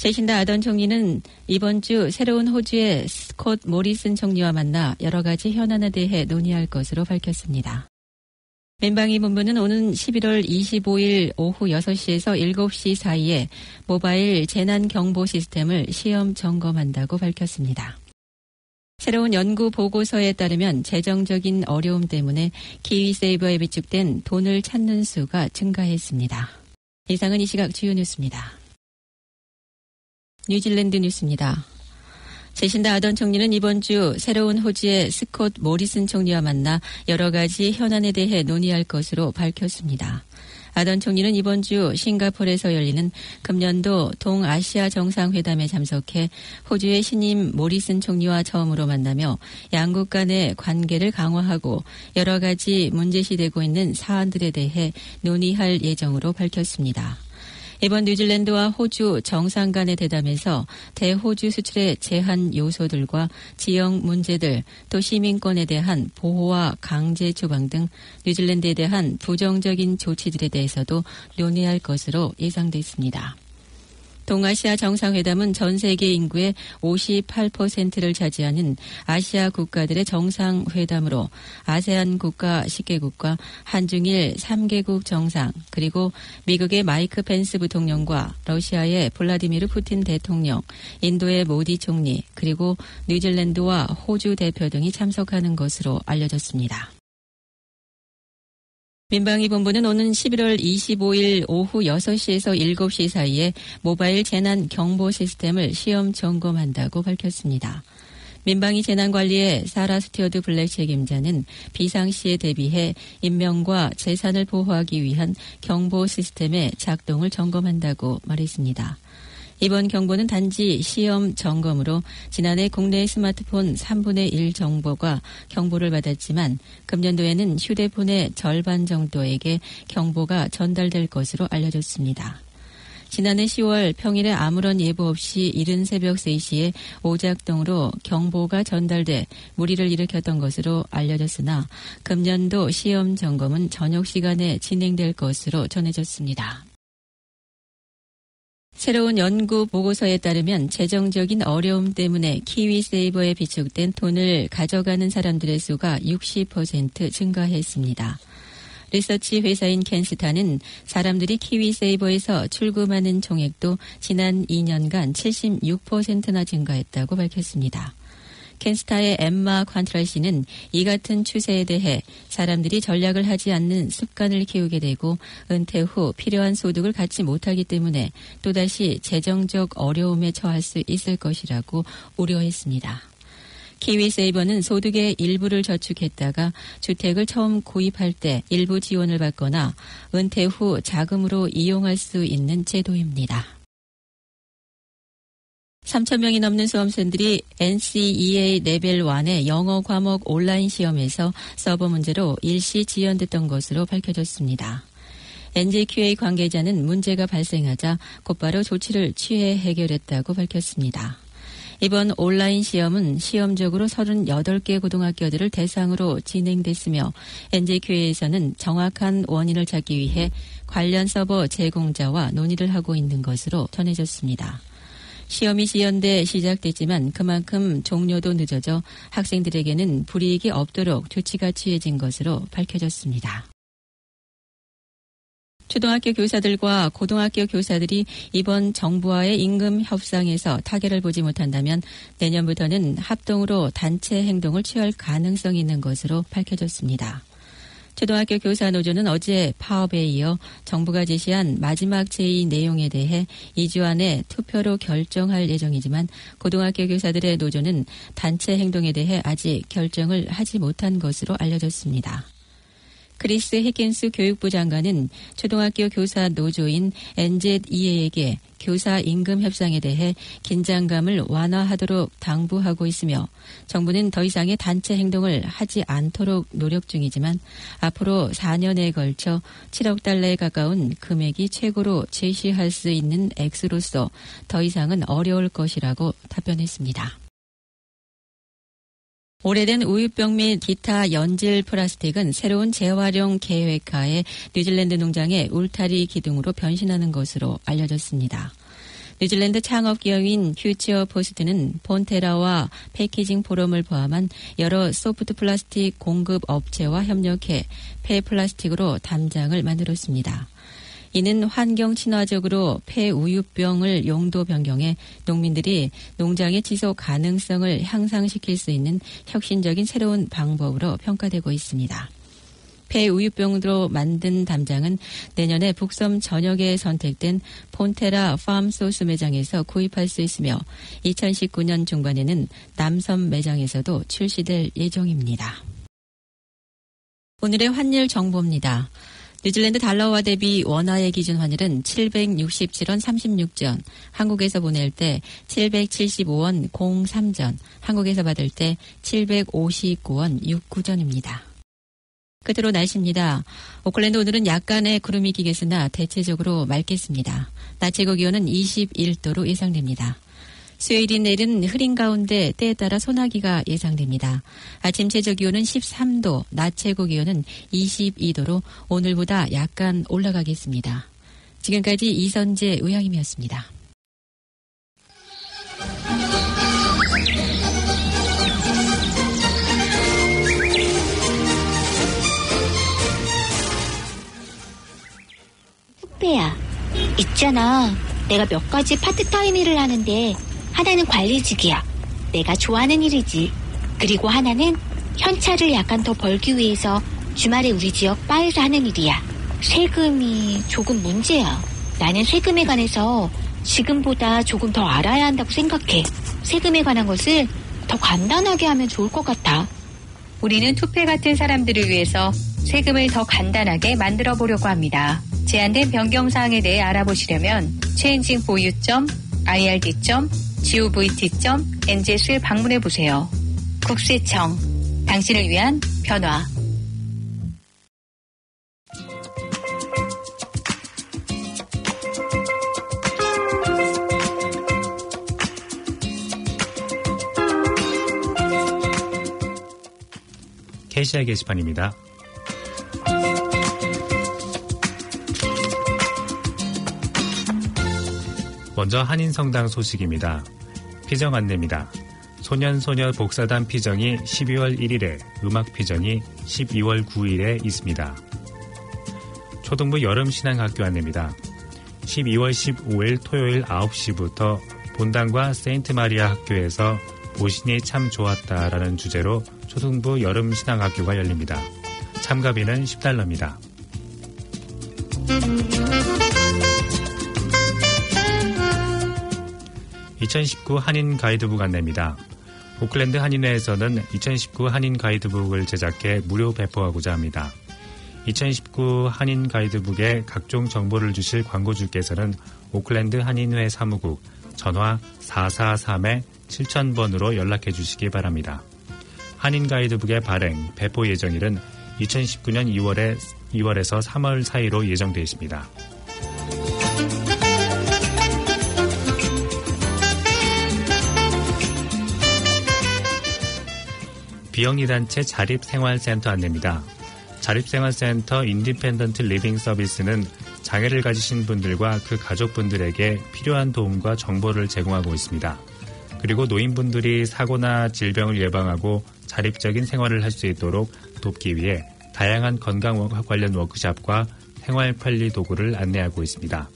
제신다 아던 총리는 이번 주 새로운 호주의 스콧 모리슨 총리와 만나 여러 가지 현안에 대해 논의할 것으로 밝혔습니다. 민방위 본부는 오는 11월 25일 오후 6시에서 7시 사이에 모바일 재난 경보 시스템을 시험 점검한다고 밝혔습니다. 새로운 연구 보고서에 따르면 재정적인 어려움 때문에 키위세이버에 비축된 돈을 찾는 수가 증가했습니다. 이상은 이 시각 주요 뉴스입니다. 뉴질랜드 뉴스입니다. 제신다 아던 총리는 이번 주 새로운 호주의 스콧 모리슨 총리와 만나 여러 가지 현안에 대해 논의할 것으로 밝혔습니다. 아던 총리는 이번 주 싱가포르에서 열리는 금년도 동아시아 정상회담에 참석해 호주의 신임 모리슨 총리와 처음으로 만나며 양국 간의 관계를 강화하고 여러 가지 문제시되고 있는 사안들에 대해 논의할 예정으로 밝혔습니다. 이번 뉴질랜드와 호주 정상 간의 대담에서 대호주 수출의 제한 요소들과 지역 문제들 또 시민권에 대한 보호와 강제 추방 등 뉴질랜드에 대한 부정적인 조치들에 대해서도 논의할 것으로 예상됐습니다. 동아시아 정상회담은 전 세계 인구의 58%를 차지하는 아시아 국가들의 정상회담으로 아세안 국가 10개국과 한중일 3개국 정상 그리고 미국의 마이크 펜스 부통령과 러시아의 블라디미르 푸틴 대통령, 인도의 모디 총리 그리고 뉴질랜드와 호주 대표 등이 참석하는 것으로 알려졌습니다. 민방위 본부는 오는 11월 25일 오후 6시에서 7시 사이에 모바일 재난 경보 시스템을 시험 점검한다고 밝혔습니다. 민방위 재난관리의 사라 스튜어트 블랙 책임자는 비상시에 대비해 인명과 재산을 보호하기 위한 경보 시스템의 작동을 점검한다고 말했습니다. 이번 경보는 단지 시험 점검으로 지난해 국내 스마트폰 3분의 1 정도가 경보를 받았지만 금년도에는 휴대폰의 절반 정도에게 경보가 전달될 것으로 알려졌습니다. 지난해 10월 평일에 아무런 예보 없이 이른 새벽 3시에 오작동으로 경보가 전달돼 무리를 일으켰던 것으로 알려졌으나 금년도 시험 점검은 저녁 시간에 진행될 것으로 전해졌습니다. 새로운 연구 보고서에 따르면 재정적인 어려움 때문에 키위세이버에 비축된 돈을 가져가는 사람들의 수가 60% 증가했습니다. 리서치 회사인 캔스타는 사람들이 키위세이버에서 출금하는 총액도 지난 2년간 76%나 증가했다고 밝혔습니다. 캔스타의 엠마 관 관트라시는 이 같은 추세에 대해 사람들이 전략을 하지 않는 습관을 키우게 되고 은퇴 후 필요한 소득을 갖지 못하기 때문에 또다시 재정적 어려움에 처할 수 있을 것이라고 우려했습니다. 키위세이버는 소득의 일부를 저축했다가 주택을 처음 구입할 때 일부 지원을 받거나 은퇴 후 자금으로 이용할 수 있는 제도입니다. 3천 명이 넘는 수험생들이 NCEA 레벨 1의 영어 과목 온라인 시험에서 서버 문제로 일시 지연됐던 것으로 밝혀졌습니다. NZQA 관계자는 문제가 발생하자 곧바로 조치를 취해 해결했다고 밝혔습니다. 이번 온라인 시험은 시험적으로 38개 고등학교들을 대상으로 진행됐으며 NZQA에서는 정확한 원인을 찾기 위해 관련 서버 제공자와 논의를 하고 있는 것으로 전해졌습니다. 시험이 지연돼 시작됐지만 그만큼 종료도 늦어져 학생들에게는 불이익이 없도록 조치가 취해진 것으로 밝혀졌습니다. 초등학교 교사들과 고등학교 교사들이 이번 정부와의 임금 협상에서 타결을 보지 못한다면 내년부터는 합동으로 단체 행동을 취할 가능성이 있는 것으로 밝혀졌습니다. 초등학교 교사 노조는 어제 파업에 이어 정부가 제시한 마지막 제의 내용에 대해 2주 안에 투표로 결정할 예정이지만 고등학교 교사들의 노조는 단체 행동에 대해 아직 결정을 하지 못한 것으로 알려졌습니다. 크리스 힙킨스 교육부 장관은 초등학교 교사 노조인 NZEI에게 교사 임금 협상에 대해 긴장감을 완화하도록 당부하고 있으며 정부는 더 이상의 단체 행동을 하지 않도록 노력 중이지만 앞으로 4년에 걸쳐 7억 달러에 가까운 금액이 최고로 제시할 수 있는 액수로서 더 이상은 어려울 것이라고 답변했습니다. 오래된 우유병 및 기타 연질 플라스틱은 새로운 재활용 계획하에 뉴질랜드 농장의 울타리 기둥으로 변신하는 것으로 알려졌습니다. 뉴질랜드 창업기업인 Future Post는 폰테라와 Packaging Forum을 포함한 여러 소프트 플라스틱 공급 업체와 협력해 폐플라스틱으로 담장을 만들었습니다. 이는 환경 친화적으로 폐우유병을 용도 변경해 농민들이 농장의 지속 가능성을 향상시킬 수 있는 혁신적인 새로운 방법으로 평가되고 있습니다. 폐우유병으로 만든 담장은 내년에 북섬 전역에 선택된 폰테라 팜소스 매장에서 구입할 수 있으며 2019년 중반에는 남섬 매장에서도 출시될 예정입니다. 오늘의 환율 정보입니다. 뉴질랜드 달러와 대비 원화의 기준 환율은 767원 36전, 한국에서 보낼 때 775원 03전, 한국에서 받을 때 759원 69전입니다. 끝으로 날씨입니다. 오클랜드 오늘은 약간의 구름이 끼겠으나 대체적으로 맑겠습니다. 낮 최고 기온은 21도로 예상됩니다. 수요일인 내일은 흐린 가운데 때에 따라 소나기가 예상됩니다. 아침 최저 기온은 13도, 낮 최고 기온은 22도로 오늘보다 약간 올라가겠습니다. 지금까지 이선재 의향임이었습니다. 후배야, 있잖아. 내가 몇 가지 파트타임 일을 하는데 하나는 관리직이야. 내가 좋아하는 일이지. 그리고 하나는 현찰을 약간 더 벌기 위해서 주말에 우리 지역 바에서 하는 일이야. 세금이 조금 문제야. 나는 세금에 관해서 지금보다 조금 더 알아야 한다고 생각해. 세금에 관한 것을 더 간단하게 하면 좋을 것 같아. 우리는 투페 같은 사람들을 위해서 세금을 더 간단하게 만들어 보려고 합니다. 제한된 변경 사항에 대해 알아보시려면 changingforyou.ird.govt.nz을 방문해 보세요. 국세청 당신을 위한 변화 캐시아 게시판입니다. 먼저 한인성당 소식입니다. 피정 안내입니다. 소년소녀 복사단 피정이 12월 1일에 음악 피정이 12월 9일에 있습니다. 초등부 여름신앙학교 안내입니다. 12월 15일 토요일 9시부터 본당과 세인트 마리아 학교에서 보신이 참 좋았다라는 주제로 초등부 여름 신앙학교가 열립니다. 참가비는 10달러입니다. 2019 한인 가이드북 안내입니다. 오클랜드 한인회에서는 2019 한인 가이드북을 제작해 무료 배포하고자 합니다. 2019 한인 가이드북에 각종 정보를 주실 광고주께서는 오클랜드 한인회 사무국 전화 443-7000번으로 연락해 주시기 바랍니다. 한인 가이드북의 발행, 배포 예정일은 2019년 2월에, 2월에서 3월 사이로 예정되어 있습니다. 비영리 단체 자립생활센터 안내입니다. 자립생활센터 Independent Living Service는 장애를 가지신 분들과 그 가족분들에게 필요한 도움과 정보를 제공하고 있습니다. 그리고 노인분들이 사고나 질병을 예방하고 자립적인 생활을 할 수 있도록 돕기 위해 다양한 건강 관련 워크샵과 생활 편리 도구를 안내하고 있습니다.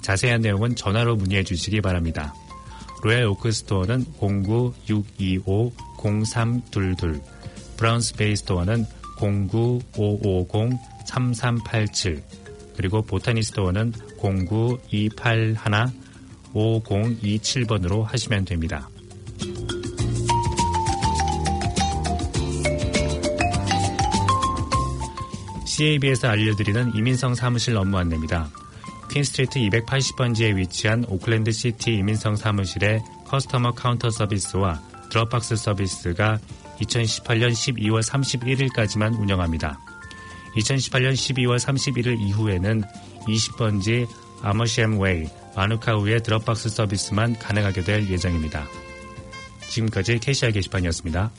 자세한 내용은 전화로 문의해 주시기 바랍니다. 로얄 오크 store는 09625-0322, 브라운스 베이 store는 09550-3387, 그리고 보타니 store는 09281-5027번으로 하시면 됩니다. CAB에서 알려드리는 이민성 사무실 업무 안내입니다. 퀸스트리트 280번지에 위치한 오클랜드 시티 이민성 사무실의 customer counter 서비스와 drop box 서비스가 2018년 12월 31일까지만 운영합니다. 2018년 12월 31일 이후에는 20번지 아머샴 웨이 마누카우의 drop box 서비스만 가능하게 될 예정입니다. 지금까지 KCR 게시판이었습니다.